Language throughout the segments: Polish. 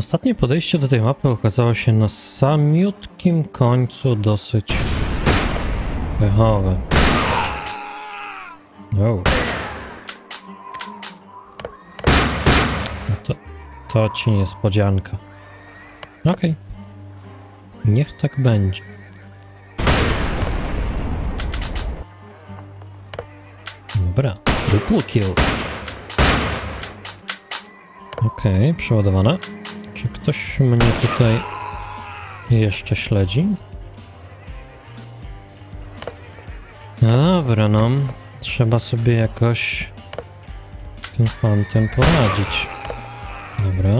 Ostatnie podejście do tej mapy okazało się na samiutkim końcu dosyć pechowe. No. No to, to ci niespodzianka. Okej. Niech tak będzie. Dobra, triple kill. Okej, przeładowane. Czy ktoś mnie tutaj jeszcze śledzi? No dobra, no. Trzeba sobie jakoś tym fantem poradzić. Dobra.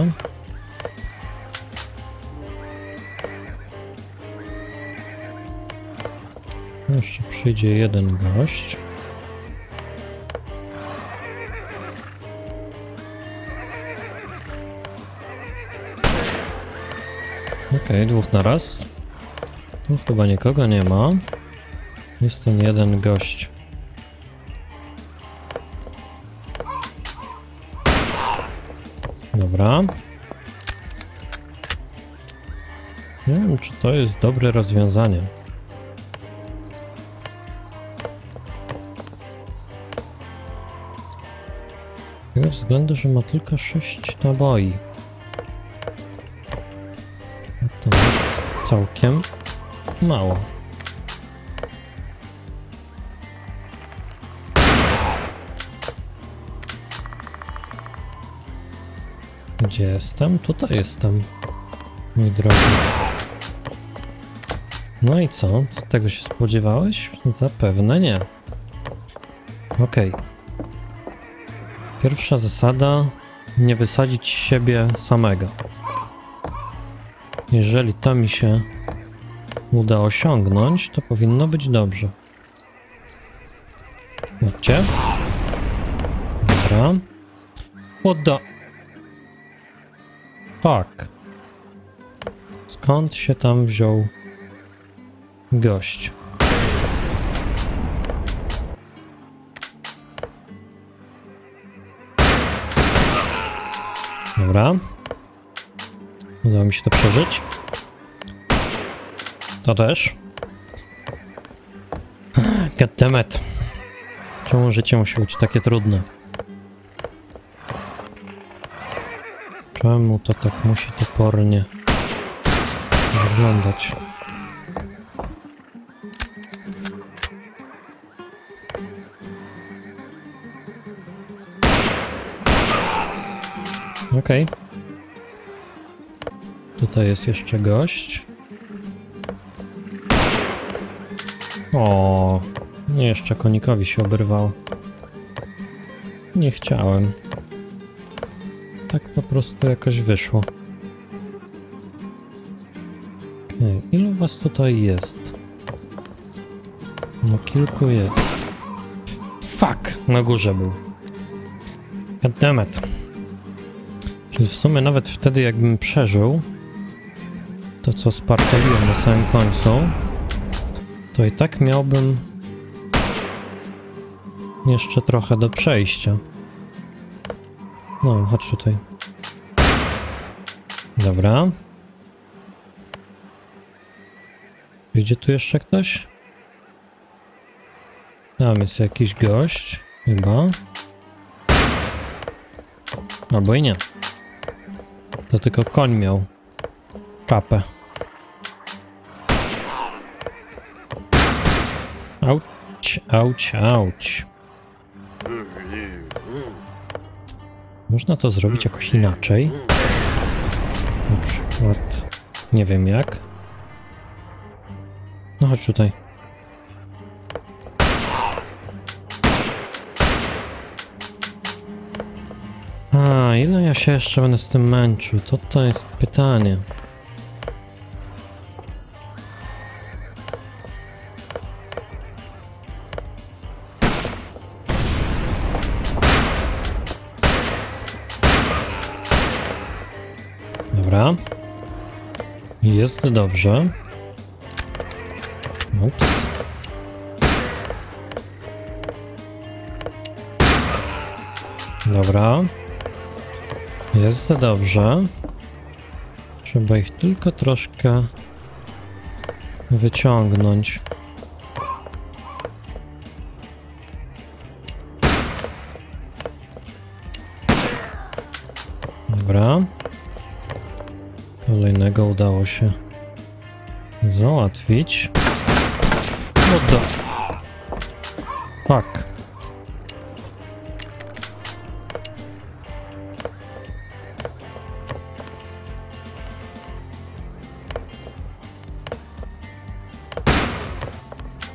Jeszcze przyjdzie jeden gość. Okej, dwóch na raz. Tu chyba nikogo nie ma. Jest ten jeden gość. Dobra. Nie wiem, czy to jest dobre rozwiązanie. Z tego względu, że ma tylko 6 naboi. Całkiem mało. Gdzie jestem? Tutaj jestem. Mój drogi. No i co? Z tego się spodziewałeś? Zapewne nie. Okej. Pierwsza zasada. Nie wysadzić siebie samego. Jeżeli to mi się uda osiągnąć, to powinno być dobrze. Chodźcie. Dobra. The... Fuck. Skąd się tam wziął gość? Dobra. Udało mi się to przeżyć. To też. Goddammit. Czemu życie musi być takie trudne? Czemu to tak musi topornie wyglądać? Okej. Okay. Tutaj jest jeszcze gość. O, jeszcze konikowi się oberwało. Nie chciałem. Tak po prostu jakoś wyszło. Okay. Ilu was tutaj jest? No kilku jest. Fuck! Na górze był. Goddammit. Czyli w sumie nawet wtedy jakbym przeżył to co spartoliłem na samym końcu, to i tak miałbym jeszcze trochę do przejścia. No, chodź tutaj. Dobra. Idzie tu jeszcze ktoś? Tam jest jakiś gość, chyba. Albo i nie. To tylko koń miał czapę. Auć, auć, auć. Można to zrobić jakoś inaczej. Na przykład... Nie wiem jak. No chodź tutaj. A, ile ja się jeszcze będę z tym męczył? To to jest pytanie. Jest dobrze. Ups. Dobra. Jest dobrze. Trzeba ich tylko troszkę wyciągnąć. Załatwić. No do... Fuck.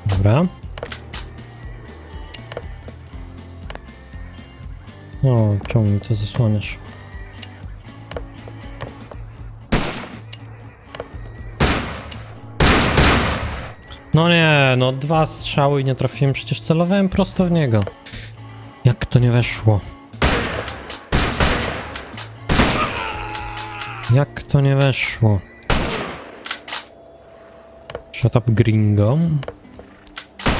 Dobra. O, czemu mi to zasłaniasz? No nie, no dwa strzały i nie trafiłem, przecież celowałem prosto w niego. Jak to nie weszło? Jak to nie weszło? Shut up gringo.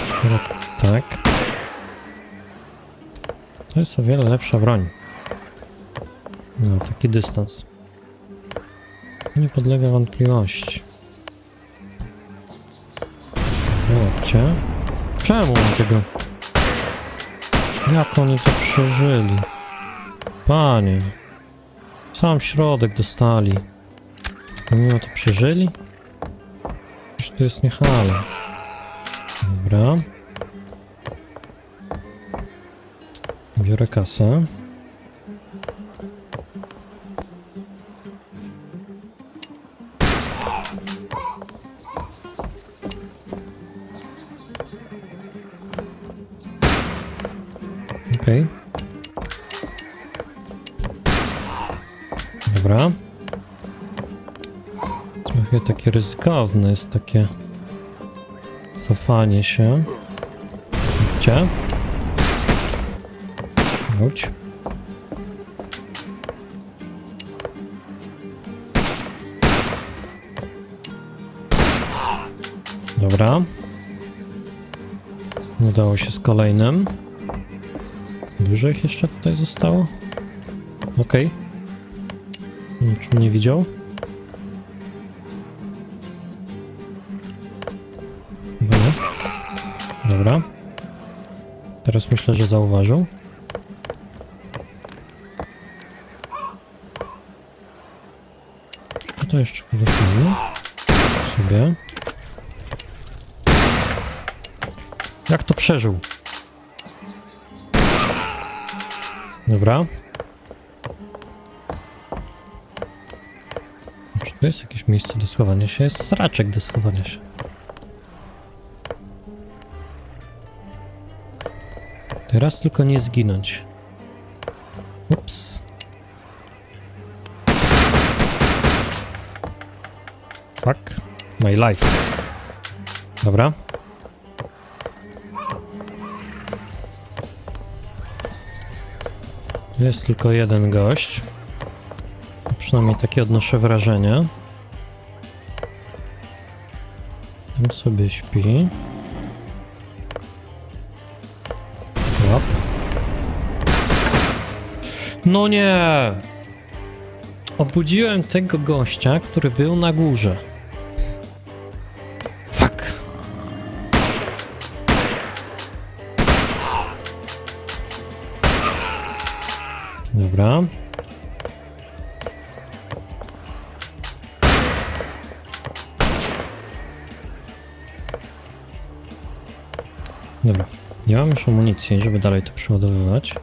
Skoro tak. To jest o wiele lepsza broń. No, taki dystans. Nie podlega wątpliwości. Zobaczcie. Czemu oni tego... Jak oni to przeżyli? Panie. Sam środek dostali. Pomimo to przeżyli? Już to jest niehalo. Dobra. Biorę kasę. Ryzykowne jest takie cofanie się. Gdzie? Chodź. Dobra. Udało się z kolejnym. Dużo ich jeszcze tutaj zostało? Okej. Okay. Nie widział. Teraz myślę, że zauważył. Czy to jeszcze mamy? Sobie. Jak to przeżył? Dobra. Czy to jest jakieś miejsce do schowania się? Jest sraczek do schowania się. Teraz tylko nie zginąć. Ups. Fuck. My life. Dobra. Jest tylko jeden gość. Przynajmniej takie odnoszę wrażenie. Tam sobie śpi. No nie! Obudziłem tego gościa, który był na górze. Fuck. Dobra. Dobra. Nie mam już amunicji, żeby dalej to przeładowywać.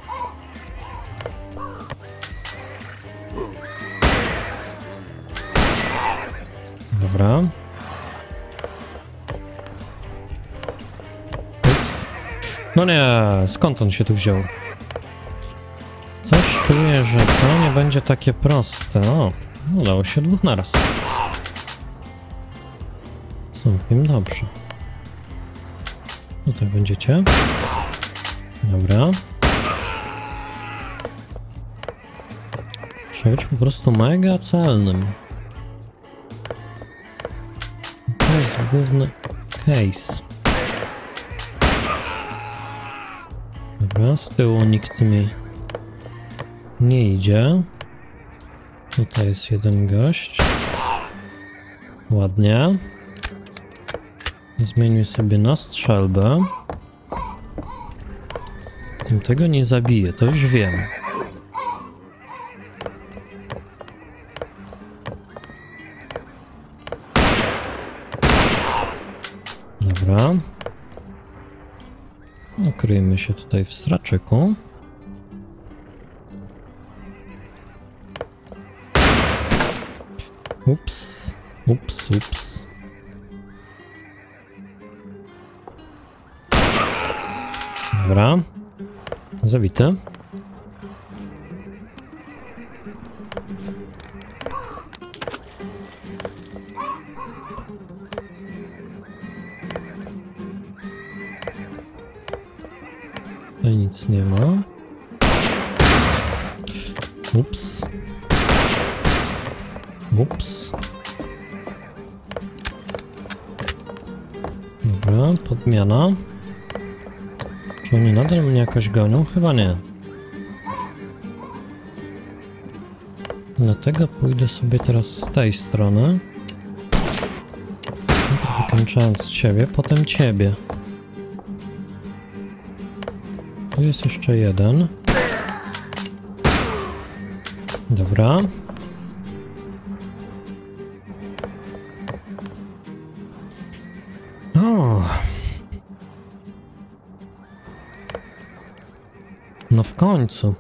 Dobra. Ups. No nie, skąd on się tu wziął? Coś czuję, że to nie będzie takie proste. O, udało się dwóch naraz. Całkiem dobrze. Tutaj będziecie. Dobra. Trzeba być po prostu mega celnym. Główny case. Dobra, z tyłu nikt mi nie idzie. Tutaj jest jeden gość. Ładnie. Zmienił sobie na strzelbę. Tym tego nie zabije, to już wiem. Ukryjmy się tutaj w straczyku. Ups, ups, ups. Dobra. Zabity. Podmiana. Czy oni nadal mnie jakoś gonią? Chyba nie. Dlatego pójdę sobie teraz z tej strony. Wykończając ciebie, potem ciebie. Tu jest jeszcze jeden. Dobra. Końcu.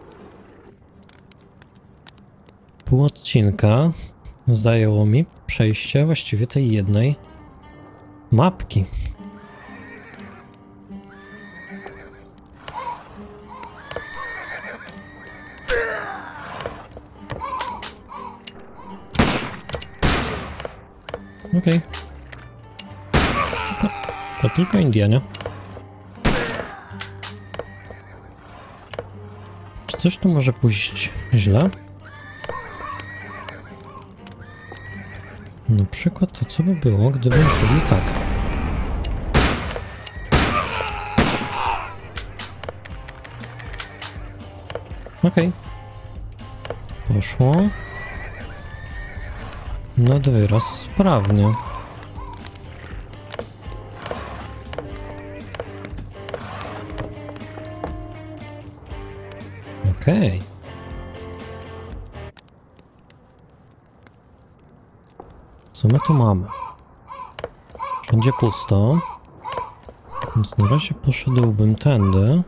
Pół odcinka zajęło mi przejście właściwie tej jednej mapki. Okej. To, to tylko Indianie. Coś tu może pójść źle? Na przykład to co by było, gdybym zrobił tak. Okej. Poszło. Nad wyraz sprawnie. Okej. Co my tu mamy? Wszędzie pusto. Więc na razie poszedłbym tędy.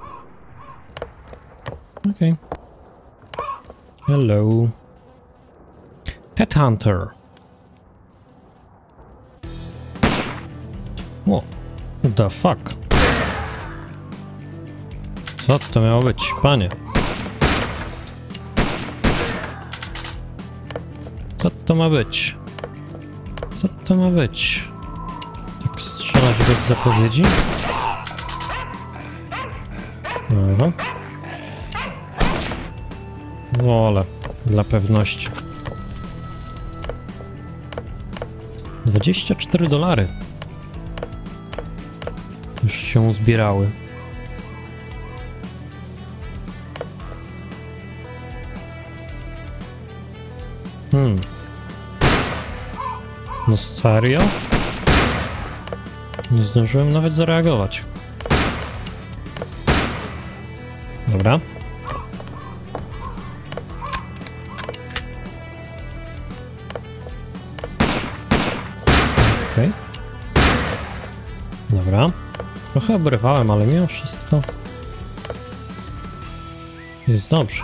Okej. Hello. Headhunter. O, the fuck? Co to miało być, panie? To ma być? Co to ma być? Tak strzelać bez zapowiedzi? Aha. Wolę, dla pewności. 24 dolary. Już się zbierały. Hmm. No serio? Nie zdążyłem nawet zareagować. Dobra. Okej. Dobra. Trochę obrywałem, ale mimo wszystko jest dobrze.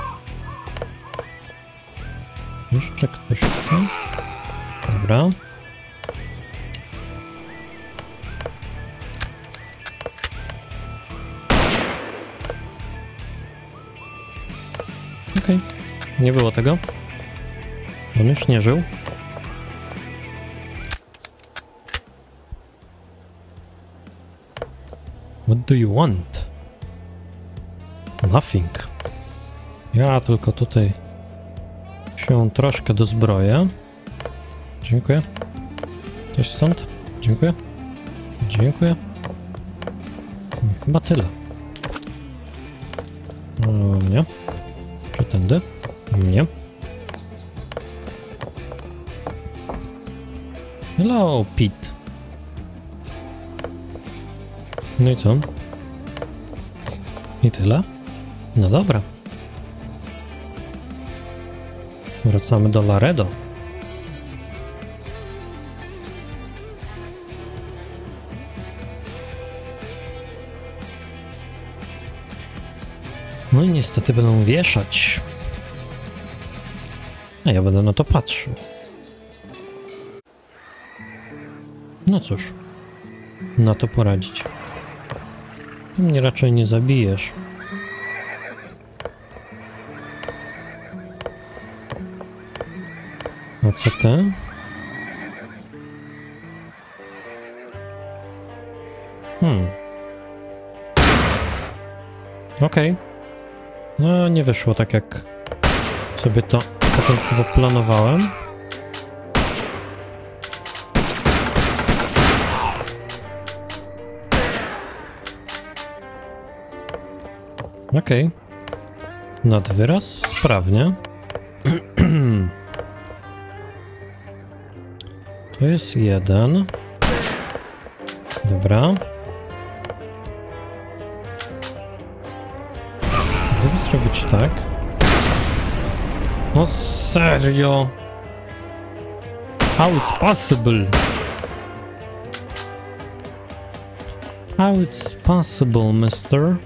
Jeszcze ktoś tutaj? Dobra. Okej. Nie było tego. On już nie żył. What do you want? Nothing. Ja tylko tutaj się troszkę dozbroję. Dziękuję. Coś stąd? Dziękuję. Dziękuję. Chyba tyle. Tędy? Nie. Hello, Pete. No i co? I tyle? No dobra. Wracamy do Laredo. I niestety będą wieszać. A ja będę na to patrzył. No cóż, na to poradzić. Mnie raczej nie zabijesz. A co ty? Hmm. Okej. No, nie wyszło tak jak sobie to początkowo planowałem. Okej. Nad wyraz sprawnie. To jest jeden. Dobra. Gdyby zrobić tak. No serio? How it's possible? How it's possible, mister?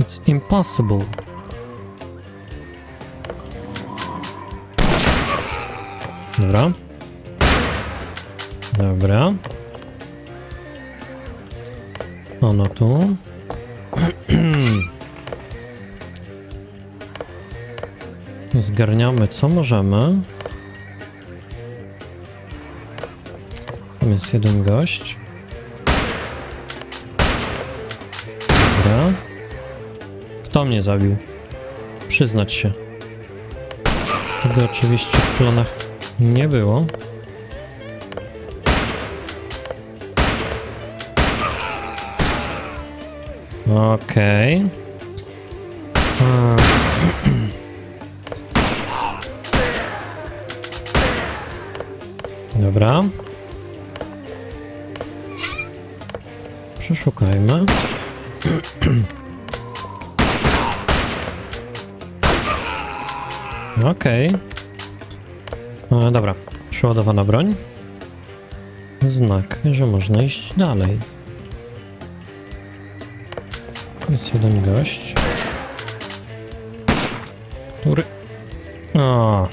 It's impossible. Dobra. Dobra. Ono tu. Zgarniamy co możemy. Tam jest jeden gość. Dobra. Kto mnie zabił? Przyznać się. Tego oczywiście w planach nie było. Okej. Okay. Dobra. Przeszukajmy. Okej. Okay. Dobra, przeładowana broń. Znak, że można iść dalej. Jest jeden gość. Który... O.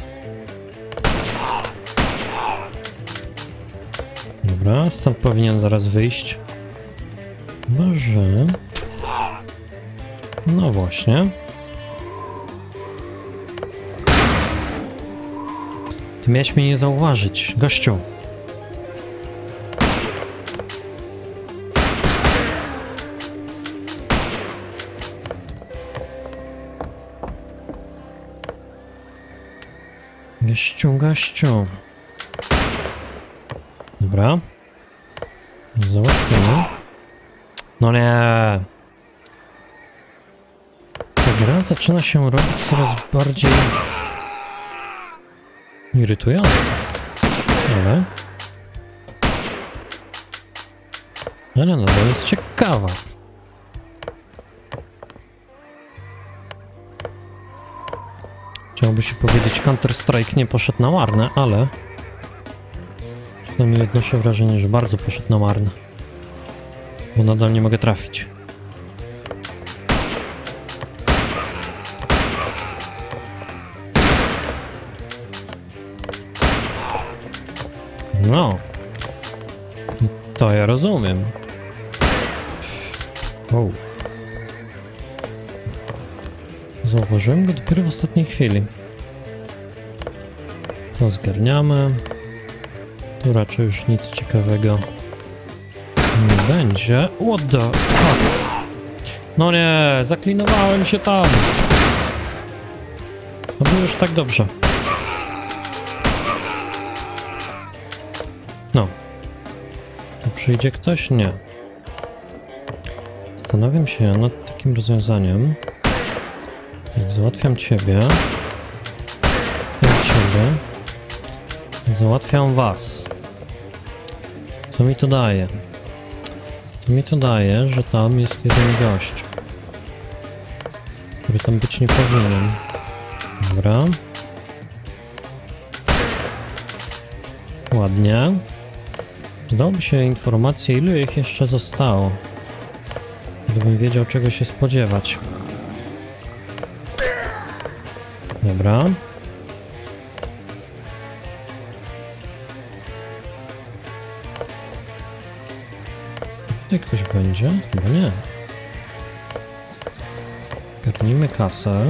Dobra, stąd powinien zaraz wyjść. Może... No właśnie. Ty miałeś mnie nie zauważyć, gościu. Gościu, gościu. Dobra. Załatwione. No nie. Ta gra zaczyna się robić coraz bardziej irytująca. Ale... Ale nadal jest ciekawa. Chciałoby się powiedzieć Counter-Strike nie poszedł na marne, ale... Przynajmniej odnoszę wrażenie, że bardzo poszedł na marne. Bo nadal nie mogę trafić. No. To ja rozumiem. Wow. Zauważyłem go dopiero w ostatniej chwili. To zgarniamy. Tu raczej już nic ciekawego nie będzie. What the fuck? No nie, zaklinowałem się tam. No było już tak dobrze. No. Tu przyjdzie ktoś? Nie. Zastanawiam się nad takim rozwiązaniem. Tak, załatwiam ciebie. Ja ciebie. Załatwiam was. Co mi to daje? To mi to daje, że tam jest jeden gość. Który tam być nie powinien. Dobra. Ładnie. Przydałoby się informacje, ilu ich jeszcze zostało. Gdybym wiedział, czego się spodziewać. Dobra. Tutaj ktoś będzie? Chyba nie. Garnijmy kasę.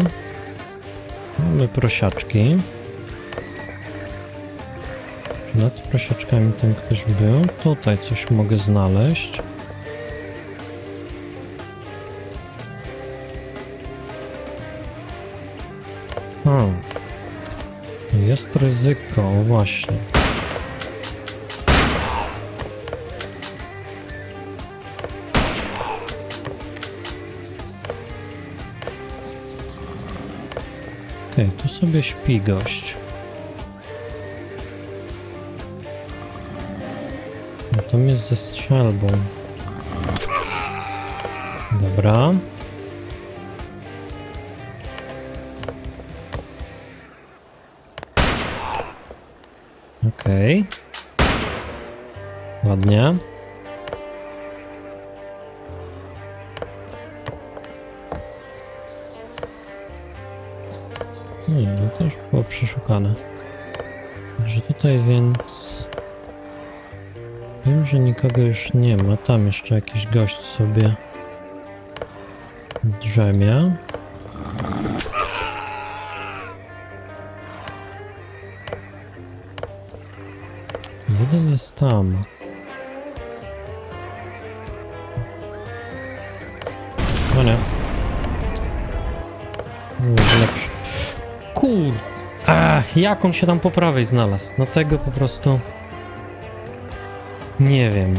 Mamy prosiaczki. Czy nad prosiaczkami tam ktoś był? Tutaj coś mogę znaleźć. Hmm. Jest ryzyko, właśnie. Sobie śpi gość. Natomiast ze strzelbą. Dobra. Okej. Ładnie. Że tutaj więc... Wiem, że nikogo już nie ma. Tam jeszcze jakiś gość sobie drzemie. Jeden jest tam. No nie. Lepszy. Kur... Jak on się tam po prawej znalazł? No tego po prostu... Nie wiem.